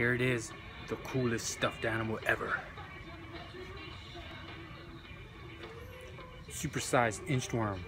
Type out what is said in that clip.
Here it is, the coolest stuffed animal ever. Supersized inchworm.